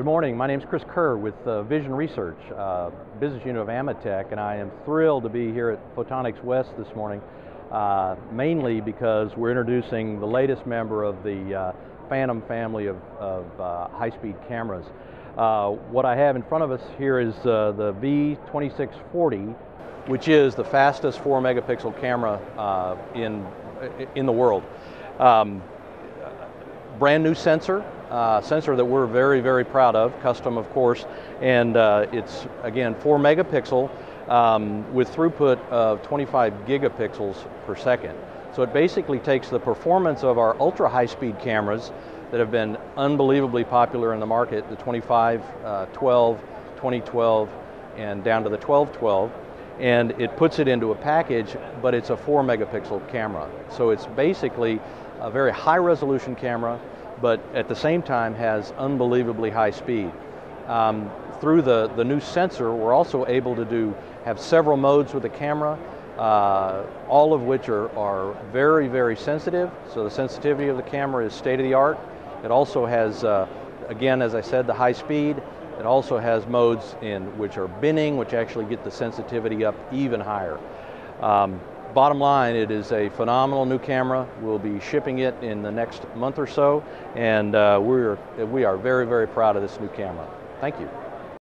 Good morning. My name is Chris Kerr with uh, Vision Research, uh, business unit of Ametek, and I am thrilled to be here at Photonics West this morning, uh, mainly because we're introducing the latest member of the uh, Phantom family of, of uh, high-speed cameras. Uh, what I have in front of us here is the V2640, which is the fastest 4 megapixel camera in, in the world. Um, brand new sensor, uh, sensor that we're very, very proud of, custom of course, and uh, it's again 4 megapixel um, with throughput of 25 gigapixels per second. So it basically takes the performance of our ultra high speed cameras that have been unbelievably popular in the market, the 25, uh, 12, 2012, and down to the 1212, and it puts it into a package, but it's a 4 megapixel camera. So it's basically a very high resolution camera, but at the same time has unbelievably high speed. Um, through the, the new sensor, we're also able to do have several modes with the camera, uh, all of which are, are very, very sensitive. So the sensitivity of the camera is state of the art. It also has, uh, again, as I said, the high speed. It also has modes in which are binning, which actually get the sensitivity up even higher. Um, Bottom line, it is a phenomenal new camera. We'll be shipping it in the next month or so, and uh, we're, we are very, very proud of this new camera. Thank you.